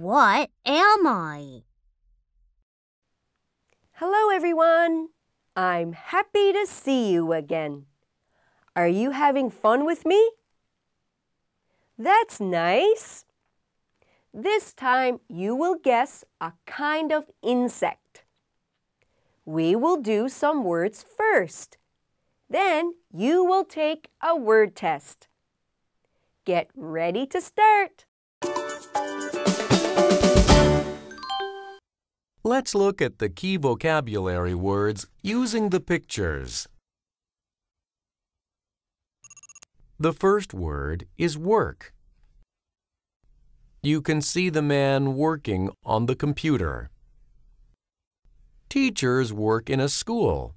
What am I? Hello, everyone. I'm happy to see you again. Are you having fun with me? That's nice. This time you will guess a kind of insect. We will do some words first. Then you will take a word test. Get ready to start. Let's look at the key vocabulary words using the pictures. The first word is work. You can see the man working on the computer. Teachers work in a school.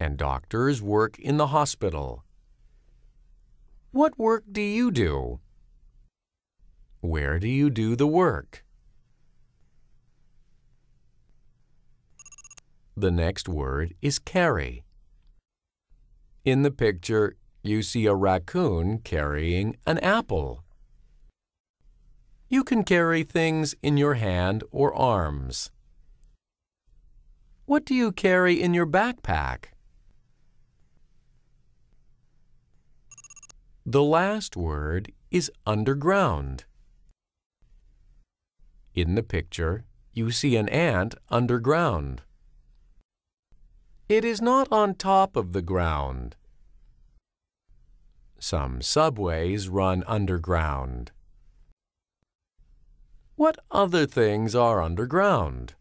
And doctors work in the hospital. What work do you do? Where do you do the work? The next word is carry. In the picture, you see a raccoon carrying an apple. You can carry things in your hand or arms. What do you carry in your backpack? The last word is underground. In the picture, you see an ant underground. It is not on top of the ground. Some subways run underground. What other things are underground?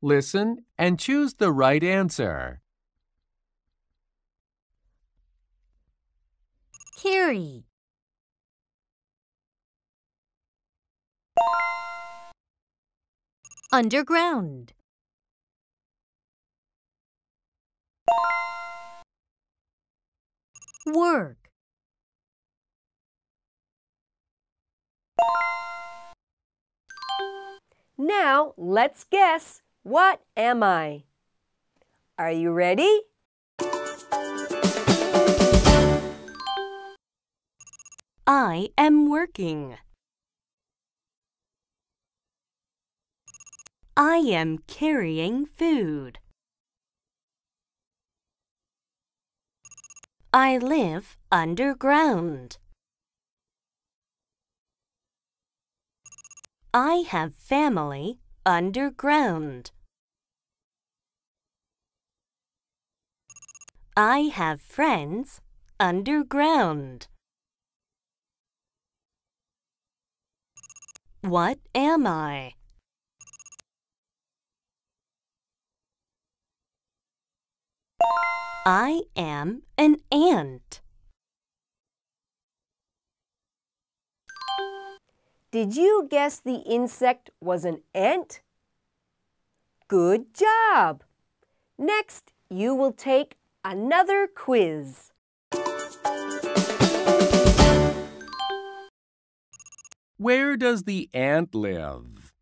Listen and choose the right answer. Carry. Underground. Work. Now let's guess. What am I? Are you ready? I am working. I am carrying food. I live underground. I have family underground. I have friends underground. What am I? I am an ant. Did you guess the insect was an ant? Good job! Next, you will take another quiz. Where does the ant live?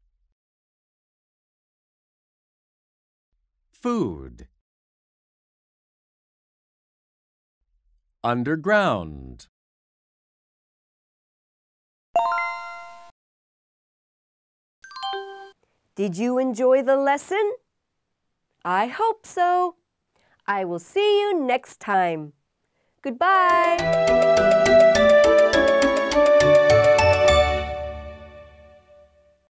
Food. Underground. Did you enjoy the lesson? I hope so. I will see you next time. Goodbye.